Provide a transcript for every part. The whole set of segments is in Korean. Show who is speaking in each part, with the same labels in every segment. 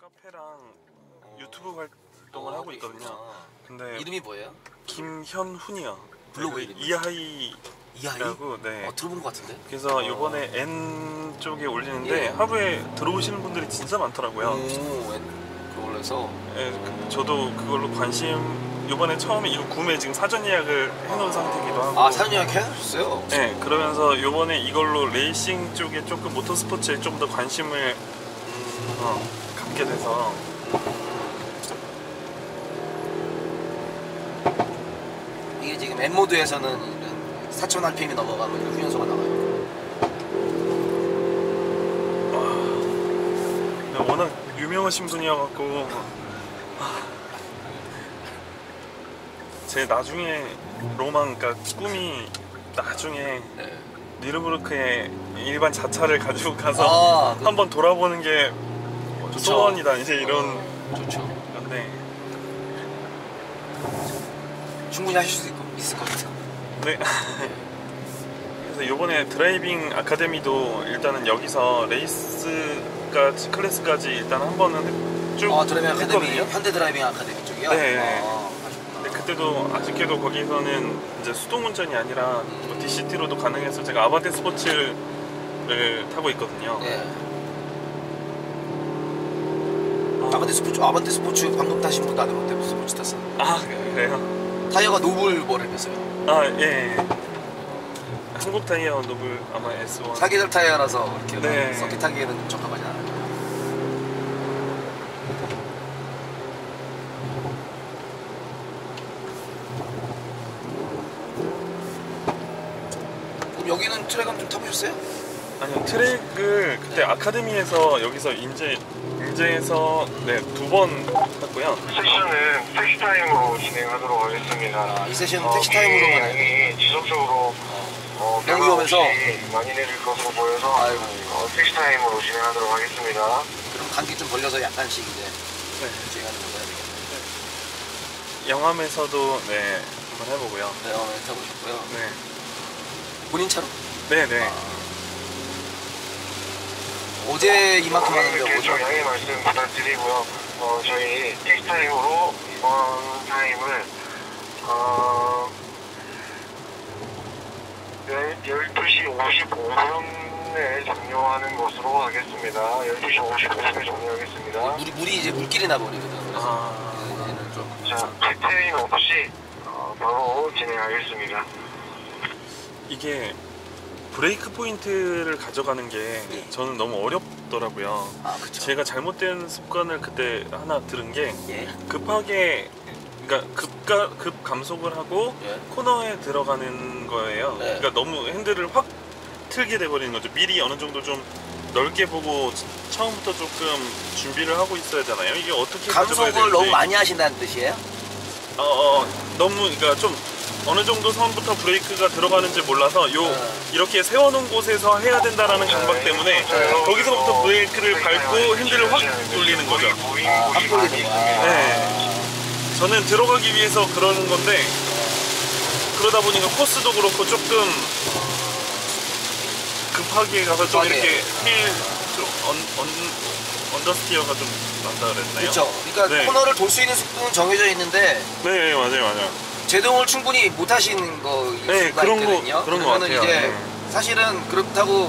Speaker 1: 카페랑 유튜브 활동을
Speaker 2: 어,
Speaker 1: 하고 있거든요.
Speaker 2: 그렇구나.
Speaker 1: 근데
Speaker 2: 이름이 뭐예요?
Speaker 1: 김현훈이요.
Speaker 2: 블로그
Speaker 1: 그
Speaker 2: 이름이?
Speaker 1: 이하이라고
Speaker 2: 이하이?
Speaker 1: 네.
Speaker 2: 어, 들어본 것 같은데?
Speaker 1: 그래서 요번에 N 쪽에 올리는데
Speaker 2: 예.
Speaker 1: 하루에 들어오시는 분들이 진짜 많더라고요.
Speaker 2: 오, 웬- 그걸로 해서
Speaker 1: 예, 그- 저도 그걸로 관심 요번에 처음에 이거 구매 지금 사전 예약을 해놓은 상태이기도 하고.
Speaker 2: 아 사전 예약 해주셨어요?
Speaker 1: 네, 그러면서 요번에 이걸로 레이싱 쪽에 조금 모터스포츠에 좀 더 관심을
Speaker 2: 음,
Speaker 1: 어, 갖게 돼서
Speaker 2: 이게 지금 M 모드에서는 4,000 RPM이 넘어가면 이런 훈련소가 나와요.
Speaker 1: 그냥 워낙 유명하신 분이어갖고 아, 제 나중에 로망, 그러니까 꿈이 나중에
Speaker 2: 네.
Speaker 1: 니르부르크에 일반 자차를 가지고 가서
Speaker 2: 아, 그-
Speaker 1: 한번 돌아보는 게. 소원이다 이제 이런
Speaker 2: 어, 좋죠.
Speaker 1: 건데
Speaker 2: 충분히 하실 수 있, 있을 것 같아요.
Speaker 1: 네. 그래서 요번에 driving 아카데미도 일단은 여기서 레이스까지 클래스까지 일단 한 번은 쭉
Speaker 2: 아 driving 아카데미
Speaker 1: 했거든요.
Speaker 2: 현대 driving 아카데미 쪽이요?
Speaker 1: 네.
Speaker 2: 아, 하셨구나.
Speaker 1: 근데 그때도 아쉽게도 거기서는 이제 수동 운전이 아니라 뭐 DCT로도 가능해서 제가 아반떼 스포츠를 타고 있거든요.
Speaker 2: 네. 아반떼 스포츠 아반떼 스포츠 방금 타신 분도 아반떼 스포츠 탔어요.
Speaker 1: 아 그래요?
Speaker 2: 타이어가 노블 뭐를 했어요?
Speaker 1: 아 예. 예. 한국 타이어 노블 아마 S1.
Speaker 2: 사계절 타이어라서 이렇게
Speaker 1: 네.
Speaker 2: 서킷 타기에는 좀 적합하지 않아요. 그럼 여기는 트랙 한번 좀 타보셨어요?
Speaker 1: 아니요 트랙을 그때 아카데미에서 여기서 인제 인제에서 네 두 번 했고요.
Speaker 3: session은 택시 타임으로 진행하도록 하겠습니다.
Speaker 2: 아, 이 session은
Speaker 3: 어,
Speaker 2: 택시 타임으로만 해요.
Speaker 3: 지속적으로 어,
Speaker 2: 여기
Speaker 3: 비가
Speaker 2: 오면서?
Speaker 3: 많이 내릴 것으로 보여서
Speaker 2: 아이고.
Speaker 3: 어, 택시 타임으로 진행하도록 하겠습니다.
Speaker 2: 그럼 간격 좀 벌려서 약간씩 이제
Speaker 1: 네.
Speaker 2: 주행하는 거 해야 되겠네.
Speaker 1: 영암에서도 네 한번 해보고요.
Speaker 2: 네, 어, 네, 타보셨고요.
Speaker 1: 네.
Speaker 2: 본인 차로?
Speaker 1: 네네.
Speaker 2: 아. 어제 이만큼 하는데
Speaker 3: 좀 양해 말씀 부탁드리고요. 어, 저희 택시 타임으로 이번 타임을 어, 12시 55분에 종료하는 것으로 하겠습니다. 12시 55분에 종료하겠습니다.
Speaker 2: 물이, 물이 이제 물길이 나버리거든.
Speaker 1: 아.
Speaker 2: 얘는 좀
Speaker 3: 자, 패트림 없이 어, 바로 진행하겠습니다.
Speaker 1: 이게 브레이크 포인트를 가져가는 게 저는 너무 어렵더라고요.
Speaker 2: 아, 그쵸.
Speaker 1: 제가 잘못된 습관을 그때 하나 들은 게
Speaker 2: 예.
Speaker 1: 급하게 그러니까 급가 급 감속을 하고
Speaker 2: 예.
Speaker 1: 코너에 들어가는 거예요.
Speaker 2: 네.
Speaker 1: 그러니까 너무 핸들을 확 틀게 돼 버리는 거죠. 미리 어느 정도 좀 넓게 보고 처음부터 조금 준비를 하고 있어야 되나요? 이게 어떻게
Speaker 2: 감속을. 너무 많이 하신다는 뜻이에요?
Speaker 1: 어, 어, 너무 그러니까 좀 어느 정도 선부터 브레이크가 들어가는지 몰라서 요
Speaker 2: 네.
Speaker 1: 이렇게 세워놓은 곳에서 해야 된다라는 감각 때문에 거기서부터 브레이크를 밟고 핸들을 확 돌리는 거죠. 네. 저는 들어가기 위해서 그러는 건데 그러다 보니까 코스도 그렇고 조금 급하게 가서 좀. 이렇게 힐좀 언더스티어가 좀 난다 그랬나요?
Speaker 2: 그렇죠. 그러니까
Speaker 1: 네.
Speaker 2: 코너를 돌 수 있는 속도는 정해져 있는데
Speaker 1: 네, 네 맞아요 맞아요.
Speaker 2: 제동을 충분히 못 하시는 거
Speaker 1: 네,
Speaker 2: 수가
Speaker 1: 그런 거-
Speaker 2: 있거든요.
Speaker 1: 그런 것
Speaker 2: 그러면은
Speaker 1: 같아요.
Speaker 2: 이제
Speaker 1: 네.
Speaker 2: 사실은 그렇다고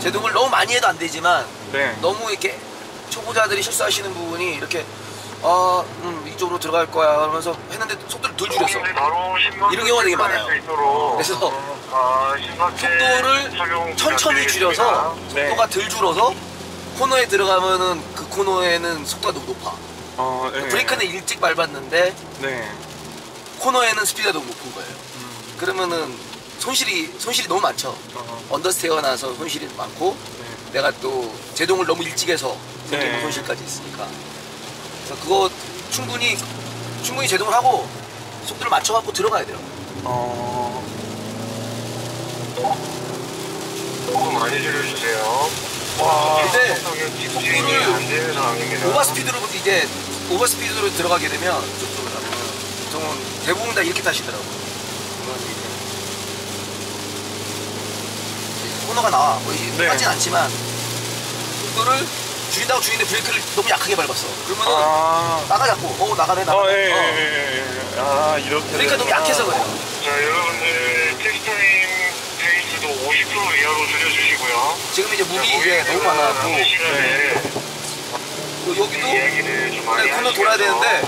Speaker 2: 제동을 너무 많이 해도 안 되지만
Speaker 1: 네.
Speaker 2: 너무 이렇게 초보자들이 실수하시는 부분이 이렇게 아, 음, 이쪽으로 들어갈 거야 하면서 했는데 속도를 덜 줄였어. 이런 경우가 되게 많아요. 그래서
Speaker 3: 아,
Speaker 2: 속도를 천천히 줄여서
Speaker 1: 네.
Speaker 2: 속도가 덜 줄어서 코너에 들어가면은 그 코너에는 속도가 너무 높아.
Speaker 1: 어, 네.
Speaker 2: 브레이크는 일찍 밟았는데
Speaker 1: 네.
Speaker 2: 코너에는 스피드가 너무 높은 거예요.
Speaker 1: 음,
Speaker 2: 그러면은 손실이 손실이 너무 많죠.
Speaker 1: 어,
Speaker 2: 언더스테어가 나서 손실이 많고
Speaker 1: 네.
Speaker 2: 내가 또 제동을 너무 일찍 해서 생기는
Speaker 1: 네.
Speaker 2: 손실까지 있으니까. 그래서 그거 충분히 충분히 제동을 하고 속도를 맞춰 갖고 들어가야 돼요.
Speaker 1: 어,
Speaker 3: 조금 많이 줄여주세요.
Speaker 1: 와,
Speaker 2: 근데
Speaker 3: 속도를 안 되는 상황입니다.
Speaker 2: 오버 스피드로 이제 오버 스피드로 들어가게 되면 보통은 대부분 다 이렇게 타시더라고. 그건 이제 코너가 나와
Speaker 1: 네.
Speaker 2: 똑같진 않지만 속도를 줄인다고 줄이는데 브레이크를 너무 약하게 밟았어. 그러면은
Speaker 1: 아.
Speaker 2: 나가자고. 어 나가네 나가.
Speaker 1: 어, 예, 예, 예, 예. 아, 이렇게.
Speaker 2: 브레이크가 너무. 약해서 그래요.
Speaker 3: 자, 여러분들 텍스타임 페이스도 50% 이하로 줄여주시고요.
Speaker 2: 지금 이제 물이 이제 너무 많아갖고 요- 여기도
Speaker 3: 많이
Speaker 2: 네, 코너 돌아야 되는데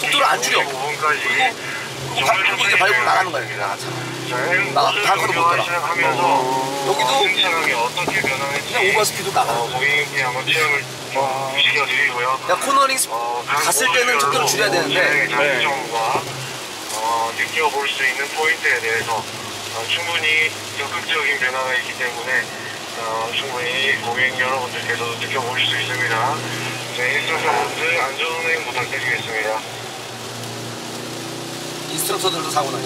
Speaker 2: 속도를 안 줄여.
Speaker 3: 5분까지
Speaker 2: 바- 밟고 이제 밟으면 나가는 거예요. 나가. 나- 다 커도 못 돌아.
Speaker 3: 하면서
Speaker 2: 여기도
Speaker 3: 승차감이 어떻게 변하는지
Speaker 2: 그냥 오버스피드 나가.
Speaker 3: 어, 고객님께 한번 체험을 좀 시켜드리고요.
Speaker 2: 야 코너링 스-
Speaker 3: 어,
Speaker 2: 갔을 때는 속도를 줄여야 되는데
Speaker 3: 장점과 어, 느껴볼 수 있는 포인트에 대해서 어, 충분히 적극적인 변화가 있기 때문에 어, 충분히 고객 여러분들께서도 느껴보실 수 있습니다. 네, 인솔자분들 안전운행 부탁드리겠습니다.
Speaker 2: instructor들도 사고 나요.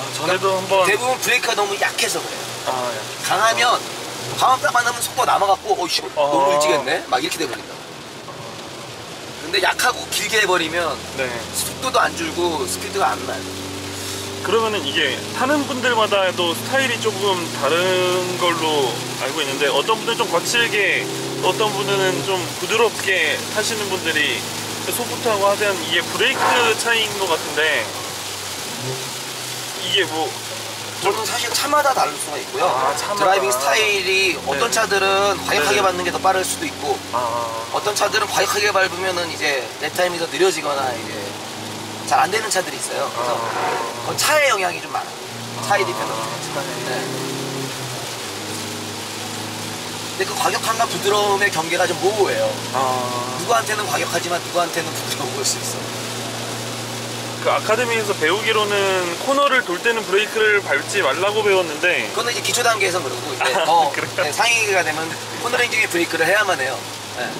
Speaker 1: 아, 전에도 한번.
Speaker 2: 대부분 브레이크가 너무 약해서 그래요.
Speaker 1: 아, 예.
Speaker 2: 강하면 방학 딱 만나면 속도가 남아갖고 어이씨 너무
Speaker 1: 어.
Speaker 2: 일찍 했네 막 이렇게 돼버린다 근데 약하고 길게 해버리면
Speaker 1: 네.
Speaker 2: 속도도 안 줄고 스피드가 안 나요
Speaker 1: 그러면은 이게 타는 분들마다도 스타일이 조금 다른 걸로 알고 있는데 어떤 분들은 좀 거칠게 어떤 분들은 좀 부드럽게 타시는 분들이 소프트하고 하든 이게 브레이크 차이인 것 같은데 이게 뭐
Speaker 2: 저는 사실 차마다 다를 수가 있고요
Speaker 1: 아, 차마다.
Speaker 2: driving 스타일이 어떤
Speaker 1: 네.
Speaker 2: 차들은 과격하게
Speaker 1: 네.
Speaker 2: 밟는 게 더 빠를 수도 있고
Speaker 1: 아,
Speaker 2: 어떤 차들은 과격하게 밟으면은 이제 lap time이 더 느려지거나 이제 잘 안 되는 차들이 있어요 그래서
Speaker 1: 아,
Speaker 2: 그건 차의 영향이 좀 많아요 차의 depend
Speaker 1: 차에.
Speaker 2: 네. 근데 그 과격함과 부드러움의 경계가 좀 모호해요
Speaker 1: 아,
Speaker 2: 누구한테는 과격하지만 누구한테는 부드러워 보일 수 있어.
Speaker 1: 그 아카데미에서 배우기로는 코너를 돌 때는 브레이크를 밟지 말라고 배웠는데
Speaker 2: 그거는 이제 기초 단계에선 그러고 이제
Speaker 1: 아,
Speaker 2: 더? 네, 상위가 되면 코너링 중에 브레이크를 해야만 해요. 네.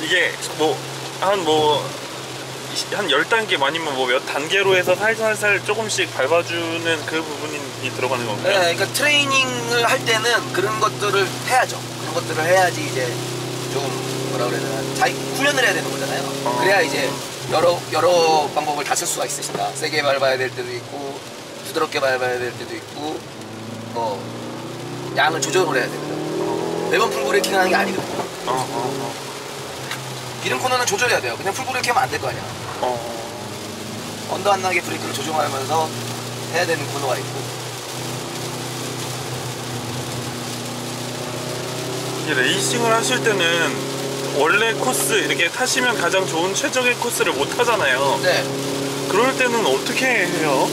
Speaker 1: 이게 뭐 한뭐한 10단계 아니면 뭐 몇 단계로 해서 살살살 조금씩 밟아주는 그 부분이 들어가는
Speaker 2: 네,
Speaker 1: 건가요?
Speaker 2: 그러니까 트레이닝을 할 때는 그런 것들을 해야죠. 그런 것들을 해야지 이제 좀 뭐라 그래야 되나 자기 훈련을 해야 되는 거잖아요.
Speaker 1: 어.
Speaker 2: 그래야 이제 여러 여러 방법을 다 쓸 수가 있으시다. 세게 밟아야 될 때도 있고 부드럽게 밟아야 될 때도 있고 뭐 양을 조절을 해야 되거든. 매번 full braking 하는 게 아니거든요.
Speaker 1: 어, 어,
Speaker 2: 이런 코너는 조절해야 돼요. 그냥 full brake 하면 안 될 거 아니야.
Speaker 1: 어, 어.
Speaker 2: under 안 나게 브레이크를 조정하면서 해야 되는 코너가 있고.
Speaker 1: 이제 레이싱을 하실 때는 원래 코스 이렇게 타시면 가장 좋은 최적의 코스를 못 타잖아요.
Speaker 2: 네.
Speaker 1: 그럴 때는 어떻게 해요?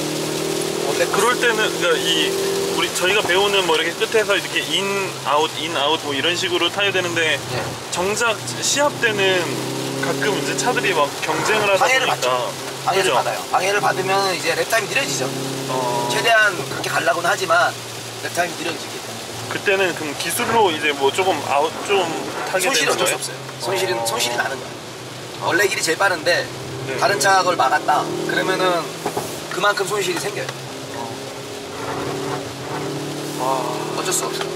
Speaker 2: 원래
Speaker 1: 그럴 때는 그러니까 이 우리 저희가 배우는 뭐 이렇게 끝에서 이렇게 in out in out 뭐 이런 식으로 타야 되는데
Speaker 2: 네.
Speaker 1: 정작 시합 때는 가끔 이제 차들이 막 경쟁을 하다
Speaker 2: 방해를
Speaker 1: 보니까
Speaker 2: 방해를
Speaker 1: 그죠?
Speaker 2: 받아요. 방해를 받으면 이제 lap time이 느려지죠.
Speaker 1: 어,
Speaker 2: 최대한 그렇게 가려고는 하지만 lap time이 때문에.
Speaker 1: 그때는 그럼 기술로 이제 뭐 조금 아웃 좀 타게 되는
Speaker 2: 어쩔 수
Speaker 1: 거예요?
Speaker 2: 없어요. 손실은 손실이 나는 거야. 원래 길이 제일 빠른데
Speaker 1: 네.
Speaker 2: 다른 차가 그걸 막았다. 그러면은 그만큼 손실이 생겨요.
Speaker 1: 아,
Speaker 2: 어쩔 수 없어요.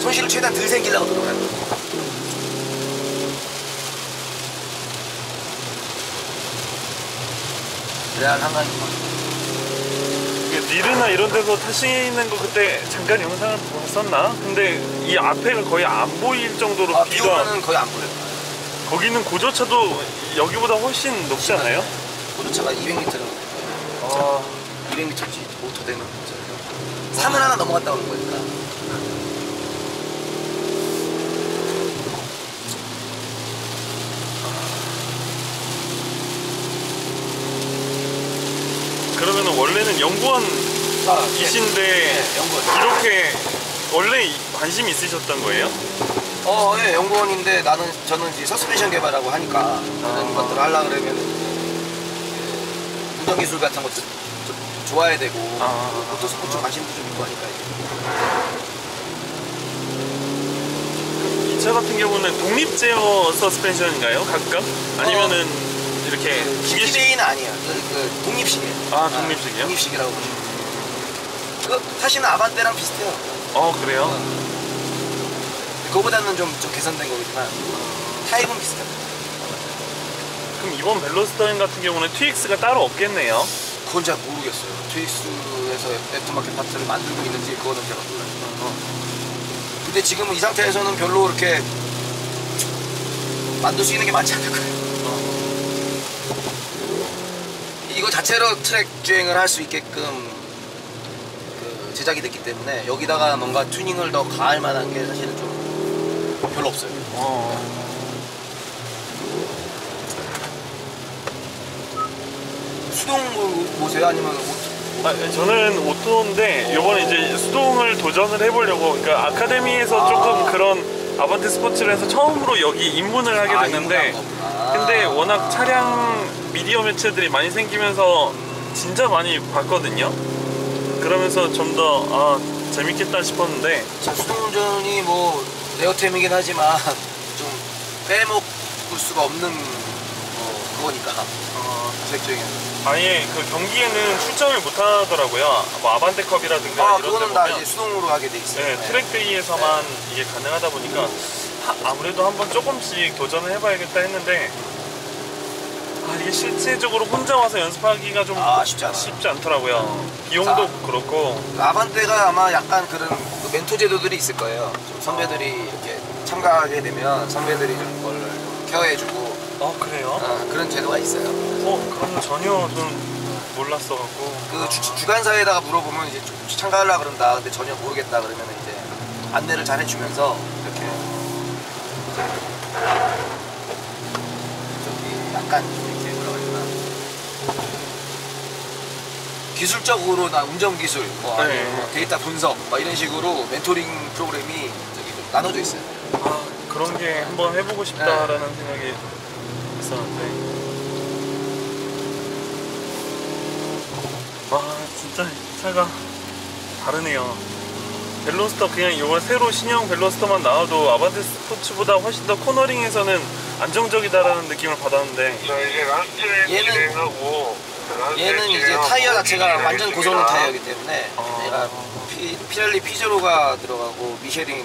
Speaker 2: 손실을 최대한 덜 생기려고 노력해요. 그래야 한강이
Speaker 1: 이게 니르나 이런 데서 타시는 거 그때 잠깐 영상을 봤었나? 근데 이 앞에가 거의 안 보일 정도로
Speaker 2: 아, 비
Speaker 1: 비가
Speaker 2: 오면은 거의 안 보여요.
Speaker 1: 거기는 고저차도 여기보다 훨씬 높지 않아요?
Speaker 2: 보조차가 200m는
Speaker 1: 아,
Speaker 2: 200m지 모터대는 산을 하나 넘어갔다 오는 거니까
Speaker 1: 그러면은 원래는 연구원이신데
Speaker 2: 아, 네, 연구원
Speaker 1: 이렇게 원래 이- 관심이 있으셨던 거예요?
Speaker 2: 어, 예, 연구원인데 나는 저는 이제 서스펜션 개발하고 하니까 그런
Speaker 1: 아.
Speaker 2: 것들을 하려 그러면 운전 기술 같은 것도 좀 좋아야 되고
Speaker 1: 아.
Speaker 2: 모터 스포츠 관심도 좀 있고 하니까 이제.
Speaker 1: 이 차 같은 경우는 독립 제어 서스펜션인가요? 각각? 아니면은 이렇게 두 개씩?
Speaker 2: CTBA는 아니야. 그, 그 독립식이에요.
Speaker 1: 아, 독립식이요?
Speaker 2: 독립식이라고 보시면 돼요. 그 타시는 아반떼랑 비슷해요.
Speaker 1: 어 그래요?
Speaker 2: 그거보다는 좀, 좀 개선된 거지만 타입은 비슷해요.
Speaker 1: 그럼 이번 벨로스터 N 같은 경우는 TUIX가 따로 없겠네요.
Speaker 2: 그건 잘 모르겠어요. TUIX에서 aftermarket part를 만들고 있는지 그거는 제가 몰라요. 근데 지금은 이 상태에서는 별로 그렇게 만들 수 있는 게 많지 않을 거예요. 이거 자체로 트랙 주행을 할 수 있게끔 그 제작이 됐기 때문에 여기다가 뭔가 튜닝을 더 가할 만한 게 사실은 좀 별로 없어요.
Speaker 1: 어.
Speaker 2: 수동 뭐- 뭐세요? 아니면 오-
Speaker 1: 아, 저는 오토인데 이번에 이제 수동을 도전을 해보려고 그러니까 아카데미에서 조금 그런 아반떼 스포츠를 해서 처음으로 여기 입문을 하게
Speaker 2: 아,
Speaker 1: 됐는데
Speaker 2: 거구나.
Speaker 1: 근데 워낙 차량 미디어 매체들이 많이 생기면서 진짜 많이 봤거든요. 그러면서 좀 더 아, 재밌겠다 싶었는데.
Speaker 2: 자, 수동 운전이 뭐 레어템이긴 하지만 좀 빼먹을 수가 없는 뭐 그거니까.
Speaker 1: 어,
Speaker 2: 주행에서.
Speaker 1: 아예 그 경기에는 출전을 못 하더라고요. 뭐 아반떼컵이라든가
Speaker 2: 아
Speaker 1: 이런 데
Speaker 2: 그거는 다 이제 수동으로 하게 돼 있어요.
Speaker 1: 네, 트랙데이에서만 이게 가능하다 보니까 하- 아무래도 한번 조금씩 도전을 해봐야겠다 했는데 아 이게 실제적으로 혼자 와서 연습하기가 좀
Speaker 2: 아, 쉽지 않아요.
Speaker 1: 쉽지 않더라고요 비용도
Speaker 2: 아.
Speaker 1: 그렇고
Speaker 2: 아반떼가 아마 약간 그런 그 멘토 제도들이 있을 거예요. 좀 선배들이 이렇게 참가하게 되면 선배들이 좀 그걸 좀 케어해주고
Speaker 1: 어 그래요?
Speaker 2: 어, 그런 제도가 있어요.
Speaker 1: 어 그럼 전혀 좀 몰랐어갖고
Speaker 2: 그 주, 주간사에다가 물어보면 이제 좀 참가하려 그런다. 근데 전혀 모르겠다 그러면 이제 안내를 잘 해주면서 이렇게 저기 약간 기술적으로 나 운전 기술, 뭐
Speaker 1: 네.
Speaker 2: 뭐 데이터 분석, 막 이런 식으로 멘토링 프로그램이 저기 좀 나눠져 있어요.
Speaker 1: 아 그런 게 한번 해보고 싶다라는 생각이 있었는데 와 진짜 이 차가 다르네요 벨로스터 그냥 이번 새로 신형 벨로스터만 나와도 아반떼 스포츠보다 훨씬 더 코너링에서는 안정적이다라는 느낌을 받았는데
Speaker 3: 자 이제 last
Speaker 2: 얘는-
Speaker 3: 진행하고
Speaker 2: 얘는 이제 타이어 자체가. 완전 고성능 타이어이기 때문에
Speaker 1: 아.
Speaker 2: 얘가 피, 피렐리 P Zero가 들어가고 미쉐린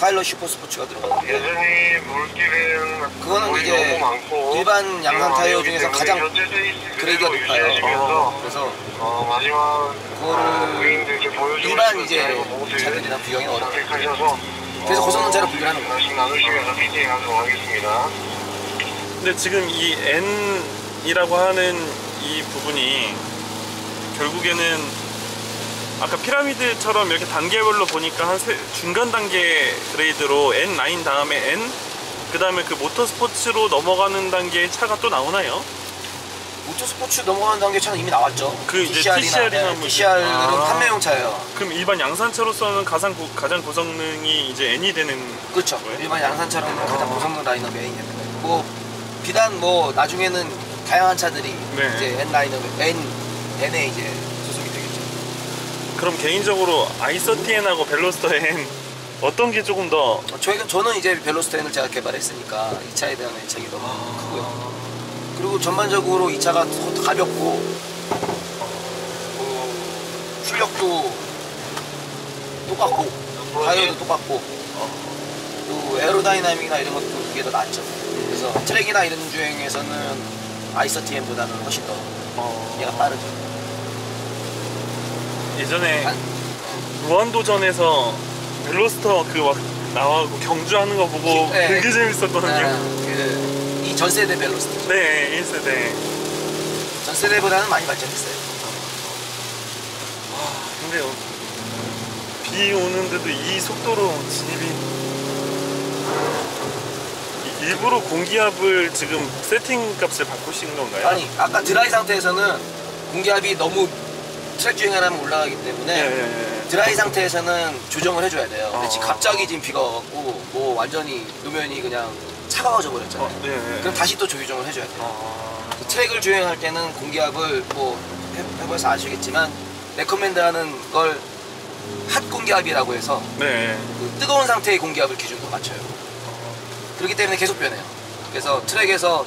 Speaker 2: 파일럿 슈퍼 스포츠가 들어가는데
Speaker 3: 여전히 물길은
Speaker 2: 그거는
Speaker 3: 물이
Speaker 2: 이제
Speaker 3: 너무 많고
Speaker 2: 일반 양산 타이어 중에서 가장 그레이드가 높아요.
Speaker 3: 유지하시면서
Speaker 2: 그래서
Speaker 3: 어, 마지막
Speaker 2: 그거를 일반 이제 차들이랑 비교하기 어렵죠. 그래서
Speaker 3: 어,
Speaker 2: 고성능 차를 분류하는 거예요.
Speaker 3: 말씀 나누시면서 피팅을 하도록 하겠습니다.
Speaker 1: 근데 지금 이 N이라고 하는 이 부분이 결국에는 아까 피라미드처럼 이렇게 단계별로 보니까 한 세- 중간 단계 그레이드로 N9 다음에 N 그 다음에 그 모터스포츠로 넘어가는 단계의 차가 또 나오나요?
Speaker 2: 모터스포츠 넘어가는 단계 차는 이미 나왔죠.
Speaker 1: 그 이제
Speaker 2: TCR이나
Speaker 1: TCR 이나
Speaker 2: 네,
Speaker 1: 뭐
Speaker 2: TCR은
Speaker 1: 아.
Speaker 2: 판매용 차예요.
Speaker 1: 그럼 일반 양산차로서는 가장, 고, 가장 고성능이 이제 N이 되는
Speaker 2: 그렇죠.
Speaker 1: 왜?
Speaker 2: 일반 양산차로는 가장 고성능 라인업 메인이 되는 거예요. 뭐 비단 뭐 나중에는 다양한 차들이
Speaker 1: 네.
Speaker 2: 이제 N 라인업 N N에 이제 소속이 되겠죠.
Speaker 1: 그럼 개인적으로 i30N하고 벨로스터 N 어떤 게 조금 더
Speaker 2: 저희는 저는 이제 벨로스터 N을 제가 개발했으니까 이 차에 대한 애착이 너무
Speaker 1: 아.
Speaker 2: 크고요. 그리고 전반적으로 이 차가 더 가볍고 어, 출력도 똑같고 타이어도 똑같고 그리고 aerodynamic이나 이런 것도 이게 더 낫죠. 그래서 트랙이나 이런 주행에서는 i30 N보다는 훨씬 더
Speaker 1: 어,
Speaker 2: 얘가 빠르죠.
Speaker 1: 예전에
Speaker 2: 한-
Speaker 1: 무한도전에서 벨로스터 그 막 나와고 경주하는 거 보고
Speaker 2: 네.
Speaker 1: 되게 재밌었거든요.
Speaker 2: 그, 이 전세대 벨로스트.
Speaker 1: 네, 1세대.
Speaker 2: 전세대보다는 많이 발전했어요.
Speaker 1: 근데 어, 비 오는데도 이 속도로 진입이 이- 일부러 공기압을 지금 세팅 값을 바꾸신 건가요?
Speaker 2: 아니 아까 드라이 상태에서는 공기압이 너무 트랙 주행하려면 올라가기 때문에
Speaker 1: 예, 예, 예.
Speaker 2: 드라이 상태에서는 조정을 해줘야 돼요. 근데
Speaker 1: 어.
Speaker 2: 지금 갑자기 지금 비가 와갖고 뭐 완전히 노면이 그냥 차가워져 버렸잖아요.
Speaker 1: 어, 네, 네.
Speaker 2: 그럼 다시 또 조정을 해줘야 돼요.
Speaker 1: 어,
Speaker 2: 트랙을 주행할 때는 공기압을 뭐 해- 해봐서 아시겠지만 레커멘드하는 걸 핫 공기압이라고 해서
Speaker 1: 네.
Speaker 2: 그 뜨거운 상태의 공기압을 기준으로 맞춰요. 그렇기 때문에 계속 변해요. 그래서 트랙에서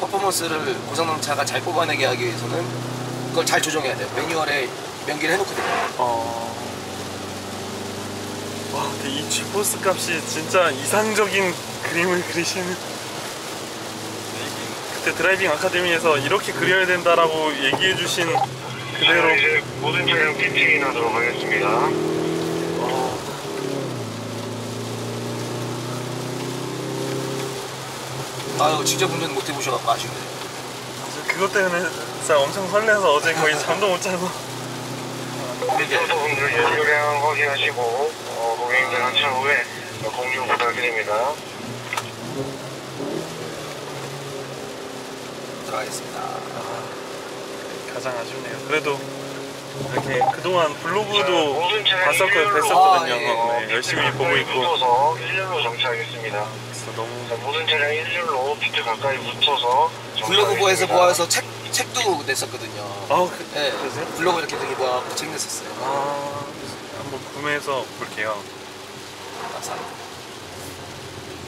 Speaker 2: 퍼포먼스를 고성능 차가 잘 뽑아내게 하기 위해서는 그걸 잘 조정해야 돼요. 매뉴얼에 명기를 해놓거든요.
Speaker 1: 어. 와, 근데 이 G-force 값이 진짜 이상적인 그림을 그리시는. 그때 드라이빙 아카데미에서 이렇게 그려야 된다라고 얘기해주신 그대로.
Speaker 3: 자, 이제 모든 차량 pit in 하도록 하겠습니다.
Speaker 1: 어,
Speaker 2: 아유 직접 운전 못 해보셔갖고 아쉽네.
Speaker 1: 그래서 그것 때문에 진짜 엄청 설레서 어제 거의 잠도 못 자고
Speaker 3: 여러분들 연료량 확인하시고 어, 고객님들 한차 후에 공유 부탁드립니다.
Speaker 2: 들어가겠습니다.
Speaker 1: 가장 아쉽네요. 그래도 이렇게 그동안
Speaker 3: 자,
Speaker 1: 블로그도 봤었고 뵀었거든요.
Speaker 2: 아, 예.
Speaker 3: 어,
Speaker 1: 네, 열심히 보고 있고
Speaker 3: 붙어서 일렬로 정차하겠습니다.
Speaker 1: 그래서 너무
Speaker 3: 자, 모든 차량 일렬로 피트 가까이 붙어서
Speaker 2: 블로그 보에서
Speaker 3: 정차하겠습니다.
Speaker 2: 모아서 책 책도 냈었거든요.
Speaker 1: 아 그,
Speaker 2: 네,
Speaker 1: 그러세요?
Speaker 2: 블로그 이렇게 되게 모아갖고 책 냈었어요.
Speaker 1: 아 한번 구매해서 볼게요.
Speaker 2: 감사합니다.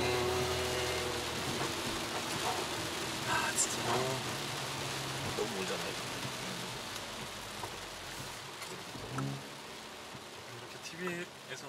Speaker 2: 음,
Speaker 1: 아 진짜 너무
Speaker 2: 너무 멀잖아요.
Speaker 1: 이렇게 TV에서